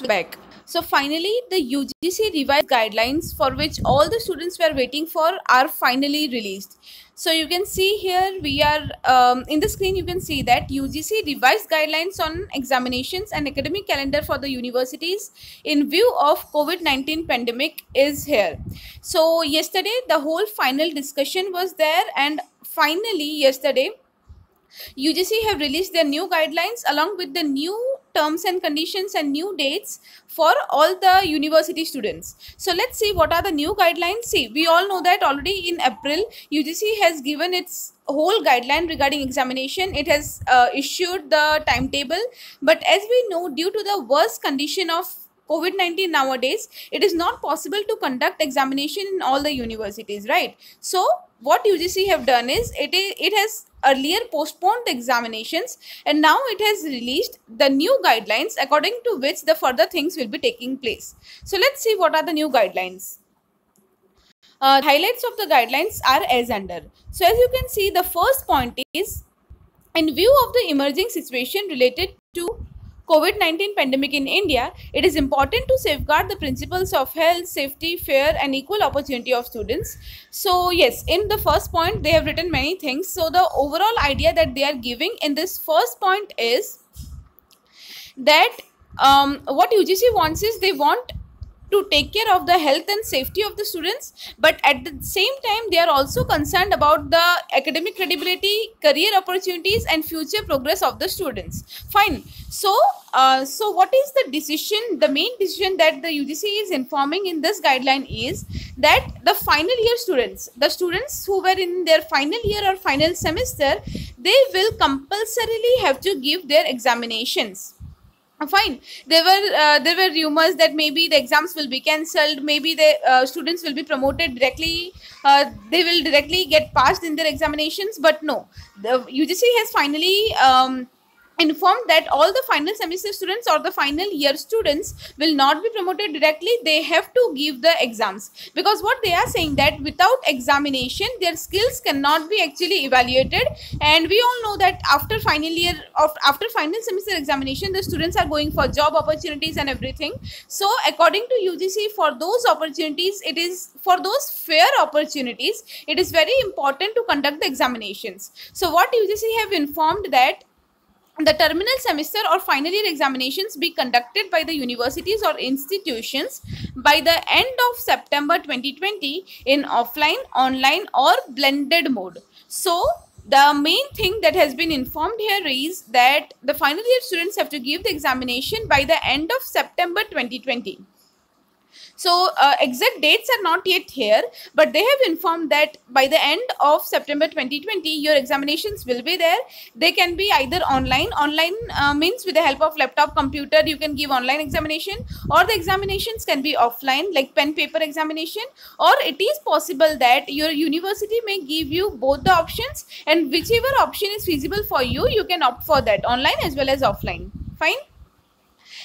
back. So finally, the UGC revised guidelines for which all the students were waiting for are finally released. So you can see here we are um, in the screen you can see that UGC revised guidelines on examinations and academic calendar for the universities in view of COVID-19 pandemic is here. So yesterday the whole final discussion was there and finally yesterday UGC have released their new guidelines along with the new terms and conditions and new dates for all the university students. So let's see what are the new guidelines. See, we all know that already in April, UGC has given its whole guideline regarding examination. It has uh, issued the timetable. But as we know, due to the worst condition of COVID-19 nowadays, it is not possible to conduct examination in all the universities, right? So what UGC have done is, it, is, it has earlier postponed the examinations and now it has released the new guidelines according to which the further things will be taking place. So let's see what are the new guidelines. Uh, highlights of the guidelines are as under. So as you can see, the first point is in view of the emerging situation related to COVID-19 pandemic in India, it is important to safeguard the principles of health, safety, fair and equal opportunity of students. So yes, in the first point, they have written many things. So the overall idea that they are giving in this first point is that um, what UGC wants is they want to take care of the health and safety of the students but at the same time they are also concerned about the academic credibility career opportunities and future progress of the students. Fine. So uh, so what is the decision? The main decision that the UGC is informing in this guideline is that the final year students the students who were in their final year or final semester they will compulsorily have to give their examinations fine. There were uh, there were rumors that maybe the exams will be cancelled. Maybe the uh, students will be promoted directly uh, they will directly get passed in their examinations but no. The ugc has finally um, informed that all the final semester students or the final year students will not be promoted directly they have to give the exams. Because what they are saying that without examination their skills cannot be actually evaluated. And we all know that after final year of after final semester examination the students are going for job opportunities and everything. So according to UGC for those opportunities it is for those fair opportunities it is very important to conduct the examinations. So what UGC have informed that the terminal semester or final year examinations be conducted by the universities or institutions by the end of September 2020 in offline, online or blended mode. So, the main thing that has been informed here is that the final year students have to give the examination by the end of September 2020. So uh, exact dates are not yet here, but they have informed that by the end of September 2020, your examinations will be there. They can be either online. Online uh, means with the help of laptop, computer, you can give online examination or the examinations can be offline like pen paper examination or it is possible that your university may give you both the options and whichever option is feasible for you, you can opt for that online as well as offline. Fine.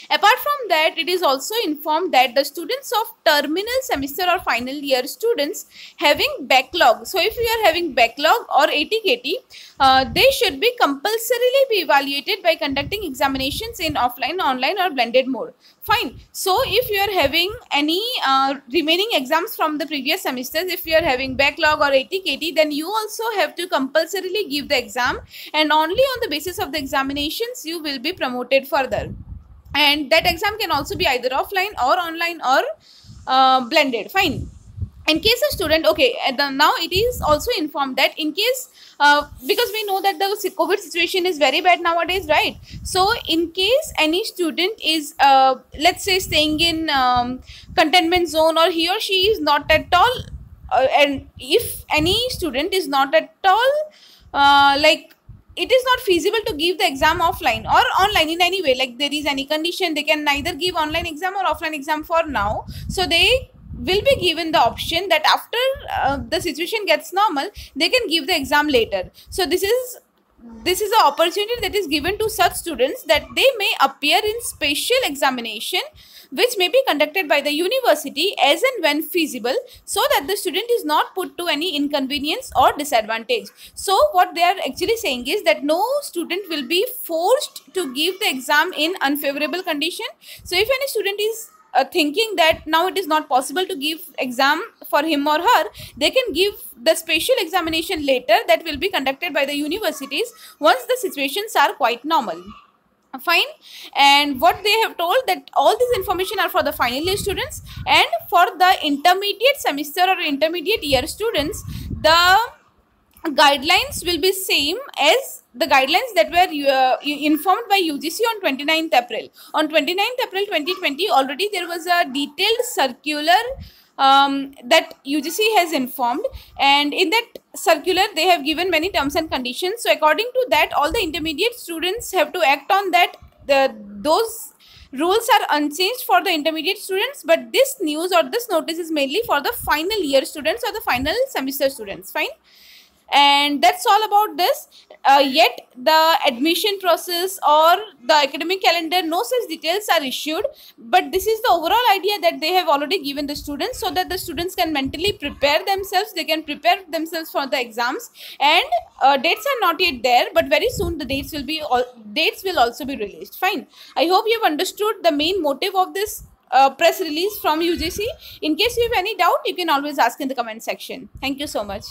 Apart from that, it is also informed that the students of terminal semester or final year students having backlog. So, if you are having backlog or ATKT, uh, they should be compulsorily be evaluated by conducting examinations in offline, online or blended mode. Fine. So, if you are having any uh, remaining exams from the previous semesters, if you are having backlog or ATKT, then you also have to compulsorily give the exam and only on the basis of the examinations you will be promoted further and that exam can also be either offline or online or uh, blended. Fine. In case a student okay the, now it is also informed that in case uh, because we know that the covid situation is very bad nowadays right? So in case any student is uh, let's say staying in um, containment zone or he or she is not at all uh, and if any student is not at all uh, like it is not feasible to give the exam offline or online in any way. Like there is any condition they can neither give online exam or offline exam for now. So they will be given the option that after uh, the situation gets normal they can give the exam later. So this is this is an opportunity that is given to such students that they may appear in special examination which may be conducted by the university as and when feasible so that the student is not put to any inconvenience or disadvantage. So what they are actually saying is that no student will be forced to give the exam in unfavorable condition. So if any student is uh, thinking that now it is not possible to give exam for him or her they can give the special examination later that will be conducted by the universities once the situations are quite normal fine and what they have told that all this information are for the final year students and for the intermediate semester or intermediate year students the guidelines will be same as the guidelines that were uh, informed by UGC on 29th April. On 29th April 2020 already there was a detailed circular um, that UGC has informed. And in that circular they have given many terms and conditions. So according to that all the intermediate students have to act on that. The those rules are unchanged for the intermediate students but this news or this notice is mainly for the final year students or the final semester students. Fine and that's all about this uh, yet the admission process or the academic calendar no such details are issued but this is the overall idea that they have already given the students so that the students can mentally prepare themselves they can prepare themselves for the exams and uh, dates are not yet there but very soon the dates will be all dates will also be released fine i hope you have understood the main motive of this uh, press release from UGC. In case you have any doubt, you can always ask in the comment section. Thank you so much.